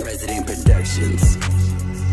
President Productions.